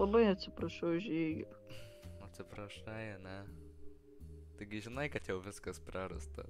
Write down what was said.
labai atsiprašau žygį. Atsiprašai, ne? Taigi žinai, kad jau viskas prarasta.